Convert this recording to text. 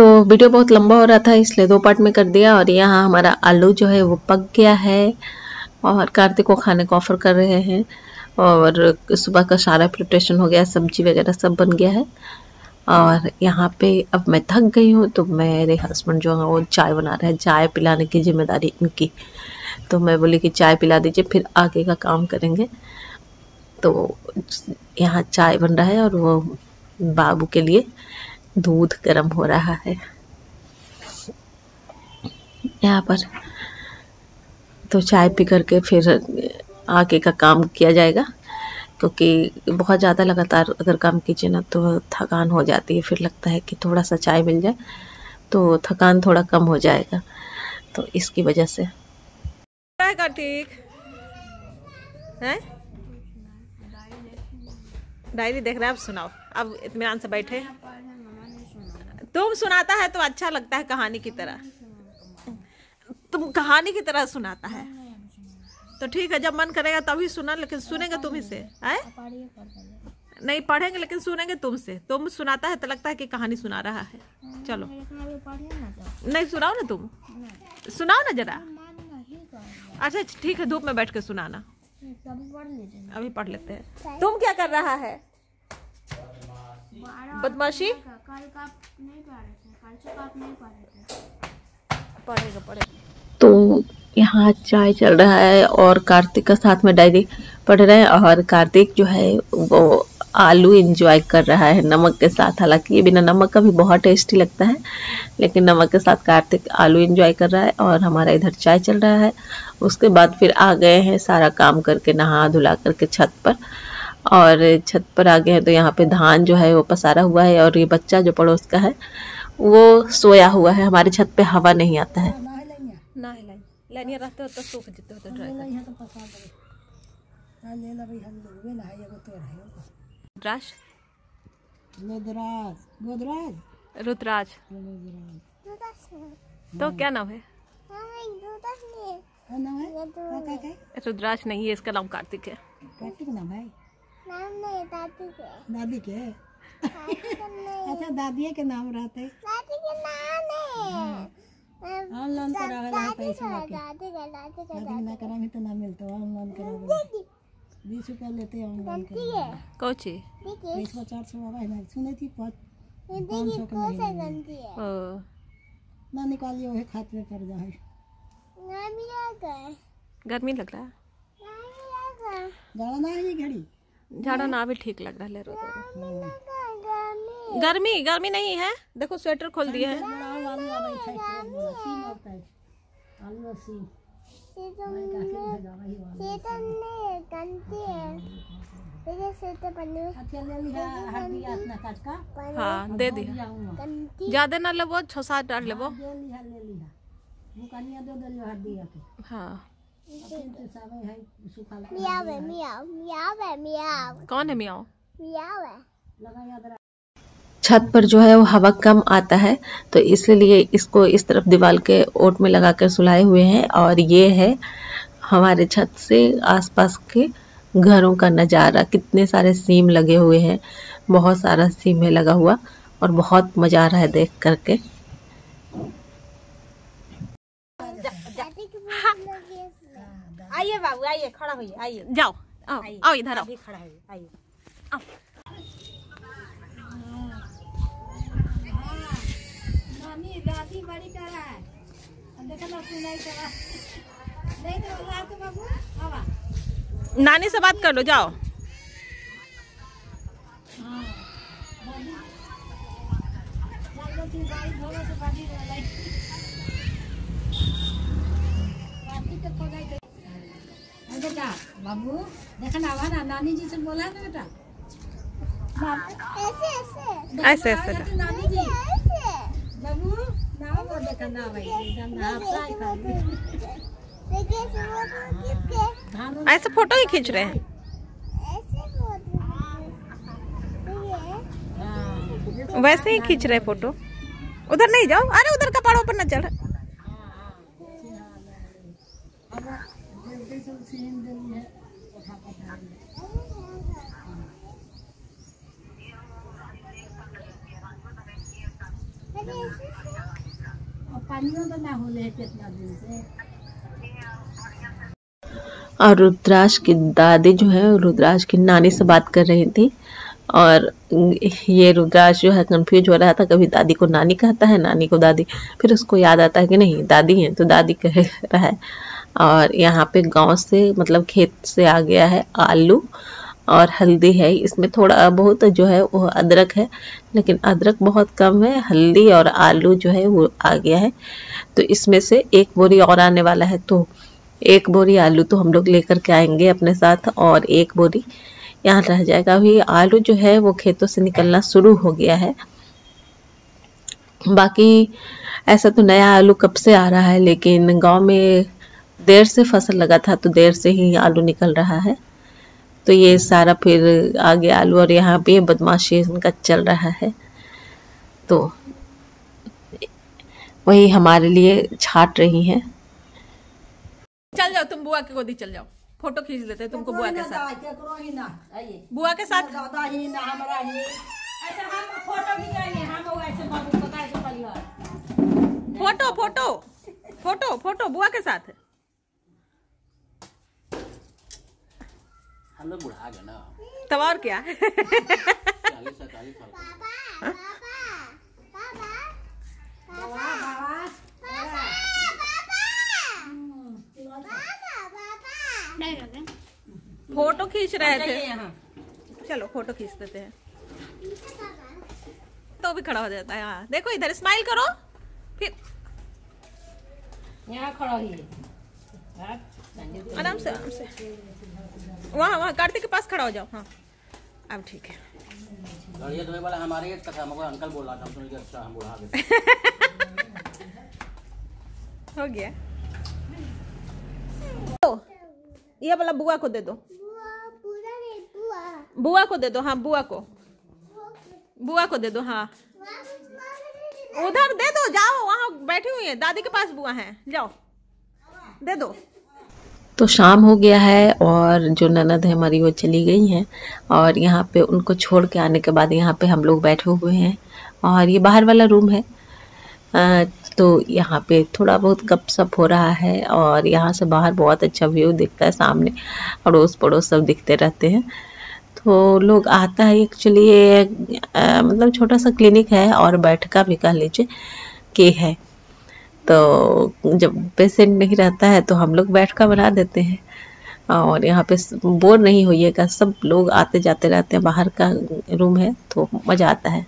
तो वीडियो बहुत लंबा हो रहा था, इसलिए दो पार्ट में कर दिया और यहाँ हमारा आलू जो है वो पक गया है और कार्तिक को खाने को ऑफ़र कर रहे हैं और सुबह का सारा प्रिपरेशन हो गया, सब्ज़ी वगैरह सब बन गया है। और यहाँ पे अब मैं थक गई हूँ तो मेरे हस्बैंड जो है वो चाय बना रहे हैं, चाय पिलाने की ज़िम्मेदारी इनकी। तो मैं बोली कि चाय पिला दीजिए, फिर आगे का काम करेंगे। तो यहाँ चाय बन रहा है और वो बाबू के लिए दूध गर्म हो रहा है। यहाँ पर तो चाय पी करके फिर आगे का काम किया जाएगा, क्योंकि बहुत ज़्यादा लगातार अगर काम कीजिए ना तो थकान हो जाती है। फिर लगता है कि थोड़ा सा चाय मिल जाए तो थकान थोड़ा कम हो जाएगा। तो इसकी वजह से। है? डायरी देख रहे हैं, आप सुनाओ। अब इतमान से बैठे। तुम सुनाता है तो अच्छा लगता है कहानी की तरह। तुम कहानी की तरह सुनाता है। तो ठीक है जब मन करेगा तभी सुना लेकिन सुनेंगे तुम ही? से आए नहीं पढ़ेंगे लेकिन सुनेंगे तुमसे। तुम सुनाता है तो लगता है कि कहानी सुना रहा है। चलो। नहीं सुनाओ ना तुम। सुनाओ ना जरा। अच्छा ठीक है धूप में बैठ के सुनाना। अभी पढ़ लेते हैं। तुम क्या कर रहा है? बदमाशी? पढ़ेगा पढ़ेगा। तो यहाँ चाय चल रहा है और कार्तिक का साथ में डायरी पढ़ रहे हैं और कार्तिक जो है वो आलू इंजॉय कर रहा है नमक के साथ। हालाँकि ये बिना नमक का भी बहुत टेस्टी लगता है लेकिन नमक के साथ कार्तिक आलू इंजॉय कर रहा है और हमारा इधर चाय चल रहा है। उसके बाद फिर आ गए हैं सारा काम करके नहा धुला करके छत पर। और छत पर आ गए हैं तो यहाँ पे धान जो है वो पसारा हुआ है और ये बच्चा जो पड़ोस का है वो सोया हुआ है। हमारी छत पे हवा नहीं आता है। हो? तो सूख जेते हो तो ड्राई रुद्राज। रुद्राज तो क्या नाम है? रुद्राज नहीं है इसका नाम कार्तिक है। कार्तिक नाम है? दादी के। अच्छा दादी के नाम रहते ऑनलाइन करावे ला पैसा दादी ना करावे तो ना मिलता ऑनलाइन करावे बीस रुपया लेते ऑनलाइन करावे कौची। पैसा चार सौ आवा है सुने थी पाँच पाँच सौ के ओ। ना निकालिए वही खाते कर जाए। गर्मी लग रहा है। जाना ना है ये घड़ी। झाड़ा ना भी ठीक लग रहा है। गर्मी गर्मी नहीं है। देखो स्वेटर खोल दिए हैं। है ही हाँ दे दिया। ज़्यादा ना लेबो, छः सात डाल लेबो। दे कौन है याद छत पर जो है वो हवा कम आता है तो इसलिए इसको इस तरफ़ दीवार के ओट में लगा कर सुलाए हुए हैं, और ये है हमारे छत से आसपास के घरों का नज़ारा। कितने सारे सीम लगे हुए हैं, बहुत सारा सीम है लगा हुआ, और बहुत मज़ा आ रहा है देख करके आइए बाबू आइए खड़ा होइए आइए जाओ आओ आओ इधर आओ खड़ा है आइए नानी दादी बड़ी करा. है देखा ना सुनाई करा. नहीं तो रात बाबू. आवा. नानी से बात कर लो जाओ बेटा बाबू देखा ना नानी जी से बोला है ना बेटा? ऐसे ऐसे। तू नानी जी? बाबू ना वो देखा ना भाई ना अप्लाई ऐसे फ़ोटो ही खींच रहे हैं। वैसे ही खींच रहे फ़ोटो। उधर नहीं जाओ। अरे उधर कपड़ों पर न चढ़। और और रुद्राज की दादी जो है रुद्राज की नानी से बात कर रही थी। और ये रुद्राज जो है कंफ्यूज हो रहा था, कभी दादी को नानी कहता है, नानी को दादी, फिर उसको याद आता है कि नहीं, दादी है तो दादी कह रहा है और यहाँ पे गाँव से मतलब खेत से आ गया है आलू और हल्दी है। इसमें थोड़ा बहुत जो है वो अदरक है, लेकिन अदरक बहुत कम है। हल्दी और आलू जो है वो आ गया है। तो इसमें से एक बोरी और आने वाला है। तो एक बोरी आलू तो हम लोग लेकर के आएँगे अपने साथ और एक बोरी यहाँ रह जाएगा। अभी आलू जो है वो खेतों से निकलना शुरू हो गया है। बाकी ऐसा तो नया आलू कब से आ रहा है, लेकिन गाँव में देर से फ़सल लगा था तो देर से ही आलू निकल रहा है। तो ये सारा फिर आगे आलू और यहाँ पे बदमाशी इनका चल रहा है। तो वही हमारे लिए छाट रही हैं। चल जाओ तुम बुआ की गोदी चल जाओ। फ़ोटो खींच लेते हैं तुमको बुआ के साथ। केकरो ही ना आइए। बुआ के साथ दादा ही ना हमरा ही ऐसे हम फ़ोटो खिंचाएँगे हम ऐसे बाबू पता है तो परिवार फ़ोटो फ़ोटो फ़ोटो फ़ोटो बुआ के साथ ना। तब और क्या? चालीस सैतालीस साल फ़ोटो खींच रहे थे। चलो फ़ोटो खींच देते हैं। तो भी खड़ा हो जाता है हाँ। देखो इधर स्माइल करो। फिर यहाँ खड़ा ही आराम से आराम से। वहाँ वहाँ कार्तिक के पास खड़ा हो जाओ हाँ। अब ठीक है। गाड़िया धोए वाला हमारे एज का था मगर अंकल बोल रहा था सुन के अच्छा हम बुढ़ा गए। हो गया। तो, ये वाला बुआ को दे दो। बुआ को दे दो हाँ बुआ को। बुआ को दे दो। हाँ। उधर दे दो जाओ वहाँ बैठी हुई है। दादी के पास बुआ है। जाओ। दे दो। तो शाम हो गया है और जो ननद है हमारी वो चली गई हैं और यहाँ पे उनको छोड़ के आने के बाद यहाँ पे हम लोग बैठे हुए हैं और ये बाहर वाला रूम है। तो यहाँ पे थोड़ा बहुत गप सप हो रहा है और यहाँ से बाहर बहुत अच्छा व्यू दिखता है, सामने अड़ोस पड़ोस सब दिखते रहते हैं। तो लोग आता है एक्चुअली मतलब छोटा सा क्लिनिक है और बैठका भी कह लीजिए के है। तो जब पेशेंट नहीं रहता है तो हम लोग बैठ का बना देते हैं। और यहाँ पे बोर नहीं होइएगा, सब लोग आते जाते रहते हैं, बाहर का रूम है तो मज़ा आता है।